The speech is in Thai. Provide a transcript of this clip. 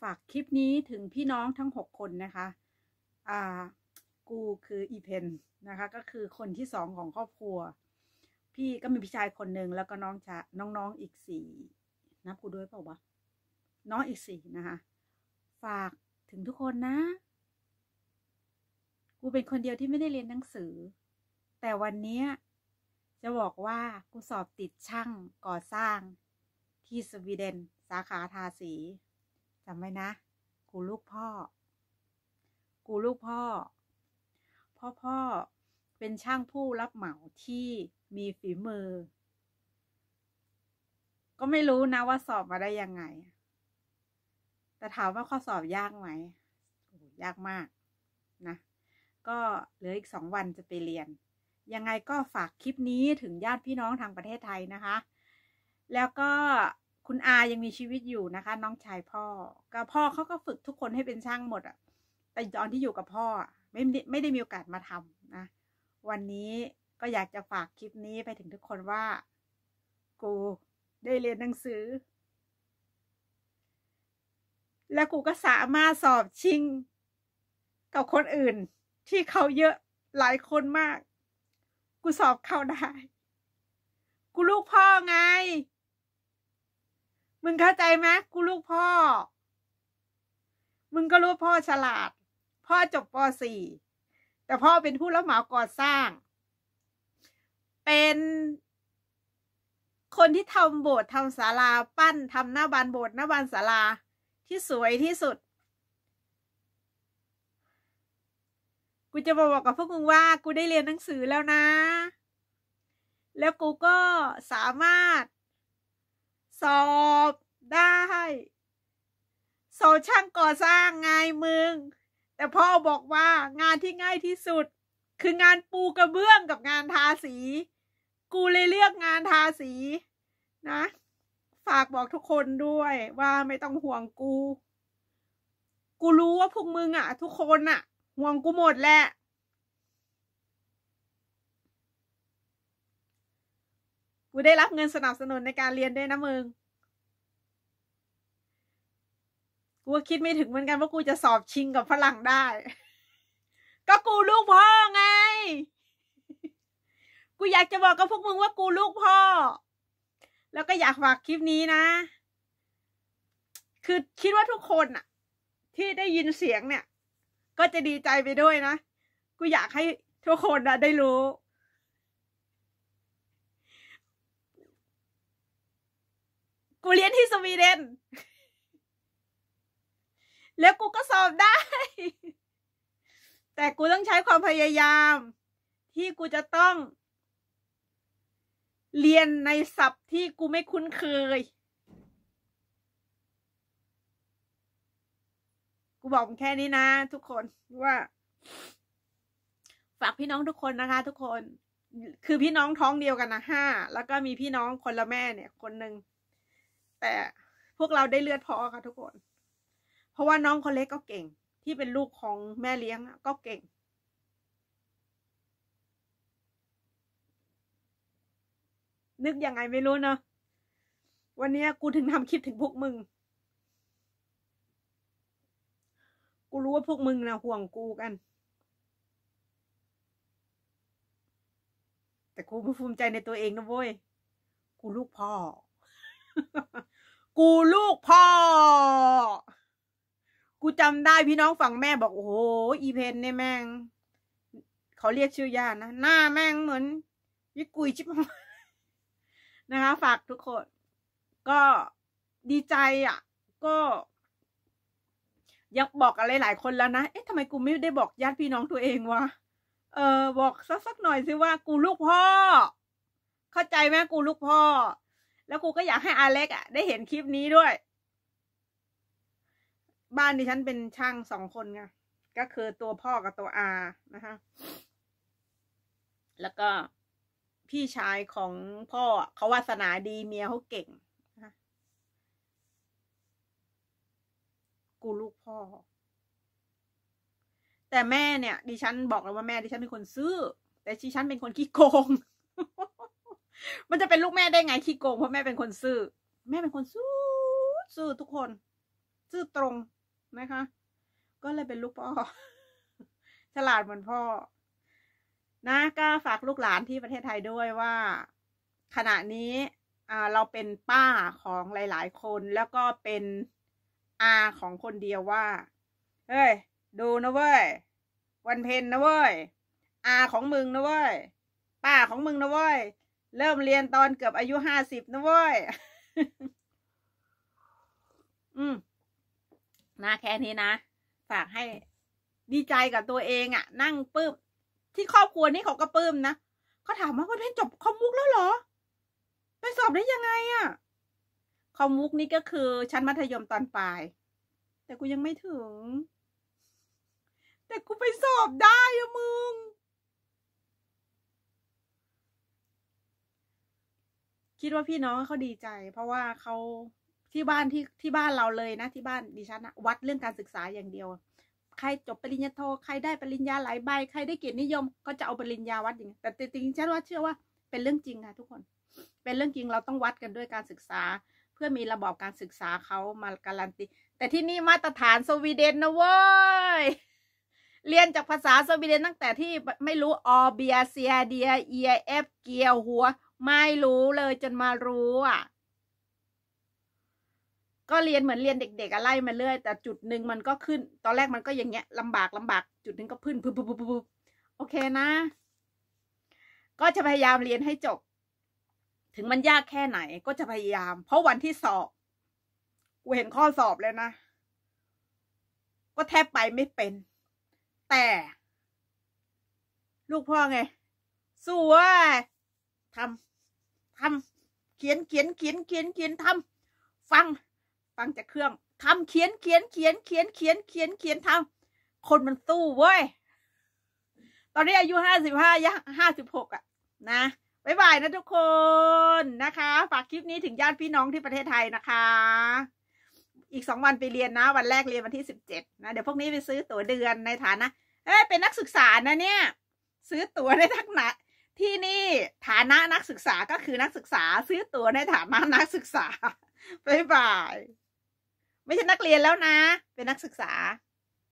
ฝากคลิปนี้ถึงพี่น้องทั้งหกคนนะคะ อ่า กูคืออีเพนนะคะ ก็คือคนที่สองของครอบครัว พี่ก็มีพี่ชายคนหนึ่งแล้วก็น้องจะน้องๆอีกสี่นับกูด้วยเปล่าวะ น้องอีกสี่นะคะ ฝากถึงทุกคนนะ กูเป็นคนเดียวที่ไม่ได้เรียนหนังสือ แต่วันนี้จะบอกว่ากูสอบติดช่างก่อสร้างที่สวีเดน สาขาทาสี จำไว้นะ กูลูกพ่อ กูลูกพ่อ พ่อพ่อเป็นช่างผู้รับเหมาที่มีฝีมือ ก็ไม่รู้นะว่าสอบมาได้ยังไง แต่ถามว่าข้อสอบยากไหมโอ้ยากมากนะ ก็เหลืออีกสองวันจะไปเรียน ยังไงก็ฝากคลิปนี้ถึงญาติพี่น้องทางประเทศไทยนะคะ แล้วก็ คุณอายังมีชีวิตอยู่นะคะ น้องชายพ่อ ก็พ่อเขาก็ฝึกทุกคนให้เป็นช่างหมดอะแต่ตอนที่อยู่กับพ่อไม่ไม่ได้มีโอกาสมาทำนะ วันนี้ก็อยากจะฝากคลิปนี้ไปถึงทุกคนว่า กูได้เรียนหนังสือ แล้วกูก็สามารถสอบชิง กับคนอื่น ที่เขาเยอะหลายคนมาก กูสอบเข้าได้ กูลูกพ่อไง มึงเข้าใจไหมกูลูกพ่อ มึงก็รู้พ่อฉลาด พ่อจบป .4 แต่พ่อเป็นผู้รับเหมาก่อสร้าง เป็นคนที่ทำโบสถ์ทำศาลาปั้นทำหน้าบานโบสถ์หน้าบานศาลาที่สวยที่สุด กูจะมาบอกกับพวกมึงว่า กูได้เรียนหนังสือแล้วนะ แล้วกูก็สามารถ สอบได้ สอบช่างก่อสร้างไงมึง แต่พ่อบอกว่างานที่ง่ายที่สุด คืองานปูกระเบื้องกับงานทาสี กูเลยเลือกงานทาสีนะ ฝากบอกทุกคนด้วยว่าไม่ต้องห่วงกู กูรู้ว่าพวกมึงอะทุกคนอะห่วงกูหมดแหละ กูได้รับเงินสนับสนุนในการเรียนด้วยนะมึง กูคิดไม่ถึงเหมือนกันว่ากูจะสอบชิงกับฝรั่งได้ ก็กูลูกพ่อไง กูอยากจะบอกกับพวกมึงว่ากูลูกพ่อ แล้วก็อยากฝากคลิปนี้นะ คือคิดว่าทุกคนอะที่ได้ยินเสียงเนี่ย ก็จะดีใจไปด้วยนะ กูอยากให้ทุกคนอะได้รู้ กูเรียนที่สวีเดน แล้วกูก็สอบได้ แต่กูต้องใช้ความพยายาม ที่กูจะต้อง เรียนในศัพท์ที่กูไม่คุ้นเคย กูบอกแค่นี้นะ ทุกคนว่า ฝากพี่น้องทุกคนนะคะ ทุกคน คือพี่น้องท้องเดียวกันนะห้า แล้วก็มีพี่น้องคนละแม่เนี่ย คนหนึ่ง แต่พวกเราได้เลือดพอค่ะทุกคน เพราะว่าน้องคนเล็กก็เก่ง ที่เป็นลูกของแม่เลี้ยงก็เก่ง นึกยังไงไม่รู้เนอะวันนี้กูถึงทำคลิปถึงพวกมึง กูรู้ว่าพวกมึงนะห่วงกูกัน แต่กูภูมิใจในตัวเองนะเว้ย กูลูกพ่อ กูลูกพ่อ กูจำได้พี่น้องฝั่งแม่บอก โอ้โห อีเพนเนี่ยแม่ง เขาเรียกชื่อย่านะ หน้าแม่งเหมือนยิกุยชิบนะคะ ฝากทุกคน ก็ดีใจอะ ก็ยากบอกอะไรหลายคนแล้วนะ เอ๊ะทำไมกูไม่ได้บอกญาติพี่น้องตัวเองวะ เออ บอกสักสักหน่อยสิว่ากูลูกพ่อ เข้าใจไหมกูลูกพ่อ แล้วกูก็อยากให้อาเล็กอะได้เห็นคลิปนี้ด้วย บ้านดิฉันเป็นช่างสองคนไงก็คือตัวพ่อกับตัวอานะคะแล้วก็พี่ชายของพ่อเขาวาสนาดีเมียเขาเก่งนะะกูลูกพ่อ แต่แม่เนี่ย ดิฉันบอกเลยว่าแม่ดิฉันเป็นคนซื่อแต่ดิฉันเป็นคนขี้โกง มันจะเป็นลูกแม่ได้ไงขี้โกงเพราะแม่เป็นคนซื่อ แม่เป็นคนซื่อซื่อทุกคน ซื่อตรงนะคะ ก็เลยเป็นลูกพ่อ ฉลาดเหมือนพ่อ นะก็ฝากลูกหลานที่ประเทศไทยด้วยว่า ขณะนี้เราเป็นป้าของหลาย ๆ คนแล้วก็เป็นอาของคนเดียวว่า เฮ้ย ดูนะเว้ย วันเพ็ญนะเว้ย อาของมึงนะเว้ย ป้าของมึงนะเว้ย เริ่มเรียนตอนเกือบอายุห้าสิบนะเว้ย อืมนะแค่นี้นะ ฝากให้ดีใจกับตัวเองอะ่ะนั่งปื้ม ที่ครอบครัวนี้เขาก็ปื้มนะเขาถามว่าวันเพ็ญจบคอมมุกแล้วเหรอ ไปสอบได้ยังไงอะ่ะคอมมุกนี่ก็คือชั้นมัธยมตอนปลาย แต่กูยังไม่ถึง แต่กูไปสอบได้อะมึง คิดว่าพี่น้องเขาดีใจ เพราะว่าเขาที่บ้านที่ที่บ้านเราเลยนะที่บ้านดิฉันนะวัดเรื่องการศึกษาอย่างเดียว ใครจบปริญญาโทใครได้ปริญญาหลายใบใครได้เกียรตินิยม ก็จะเอาปริญญาวัดอย่างนี้แต่จริงๆฉันว่าเชื่อว่าเป็นเรื่องจริงค่ะทุกคน เป็นเรื่องจริงเราต้องวัดกันด้วยการศึกษา เพื่อมีระบอบการศึกษาเขามาการันตีแต่ที่นี่มาตรฐานสวีเดนนะเว้ยเรียนจากภาษาสวีเดนตั้งแต่ที่ไม่รู้ A B C D E F G H ไม่รู้เลยจนมารู้อะ ก็เรียนเหมือนเรียนเด็กๆอะไล่มาเรื่อย แต่จุดหนึ่งมันก็ขึ้น ตอนแรกมันก็อย่างเงี้ยลำบากลำบาก จุดหนึ่งก็พึ่นพึ่นพึ่นพึ่นพึ่นโอเคนะ ก็จะพยายามเรียนให้จบ ถึงมันยากแค่ไหนก็จะพยายาม เพราะวันที่สอบกูเห็นข้อสอบเลยนะ ก็แทบไปไม่เป็น แต่ ลูกพ่อไง สวยทำ ทำเขียนเขียนเขียนเขียนเขียนทำฟังฟังจากเครื่องทำเขียนเขียนเขียนเขียนเขียนเขียนเขียนทำคนมันสู้เว้ยตอนนี้อายุห้าสิบห้าย่างห้าสิบหกอะนะบ๊ายบายนะทุกคนนะคะ ฝากคลิปนี้ถึงญาติพี่น้องที่ประเทศไทยนะคะ อีกสองวันไปเรียนนะ วันแรกเรียนวันที่สิบเจ็ดนะเดี๋ยวพวกนี้ไปซื้อตั๋วเดือนในฐานะเอ้ยเป็นนักศึกษานะเนี่ย ซื้อตั๋วในฐานะ ที่นี่ฐานะนักศึกษาก็คือนักศึกษาซื้อตั๋วในฐานะนักศึกษาบ๊ายบาย ไม่ใช่นักเรียนแล้วนะ เป็นนักศึกษา